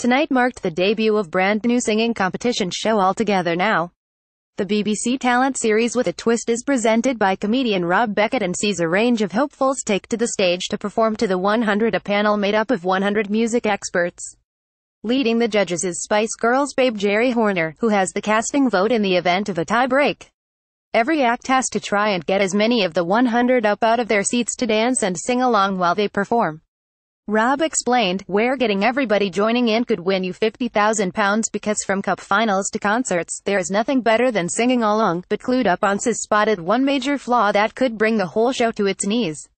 Tonight marked the debut of brand new singing competition show All Together Now. The BBC talent series with a twist is presented by comedian Rob Beckett and sees a range of hopefuls take to the stage to perform to the 100 a panel made up of 100 music experts. Leading the judges is Spice Girls babe Geri Horner, who has the casting vote in the event of a tie break. Every act has to try and get as many of the 100 up out of their seats to dance and sing along while they perform. Rob explained, where getting everybody joining in could win you £50,000 because from cup finals to concerts, there is nothing better than singing along, but Clued Up on spotted one major flaw that could bring the whole show to its knees.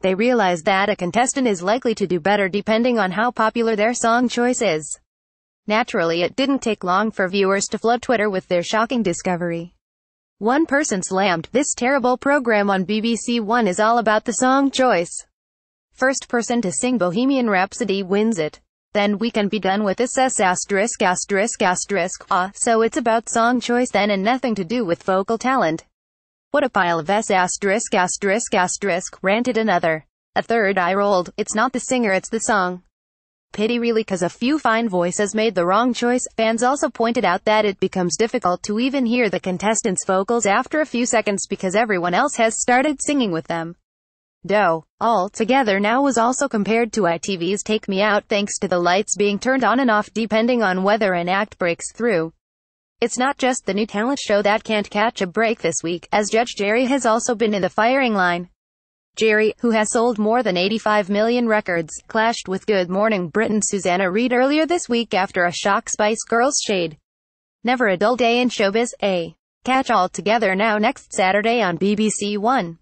They realize that a contestant is likely to do better depending on how popular their song choice is. Naturally it didn't take long for viewers to flood Twitter with their shocking discovery. One person slammed, this terrible program on BBC One is all about the song choice. First person to sing Bohemian Rhapsody wins it. Then we can be done with this S asterisk asterisk asterisk, ah, so it's about song choice then and nothing to do with vocal talent. What a pile of S asterisk asterisk asterisk, ranted another. A third eye rolled, it's not the singer it's the song. Pity really cause a few fine voices made the wrong choice. Fans also pointed out that it becomes difficult to even hear the contestants' vocals after a few seconds because everyone else has started singing with them. Doe, all together now was also compared to ITV's Take Me Out thanks to the lights being turned on and off depending on whether an act breaks through. It's not just the new talent show that can't catch a break this week, as Judge Geri has also been in the firing line. Geri, who has sold more than 85 million records, clashed with Good Morning Britain Susanna Reid earlier this week after a shock Spice Girls shade. Never a dull day in showbiz, a catch all together now next Saturday on BBC One.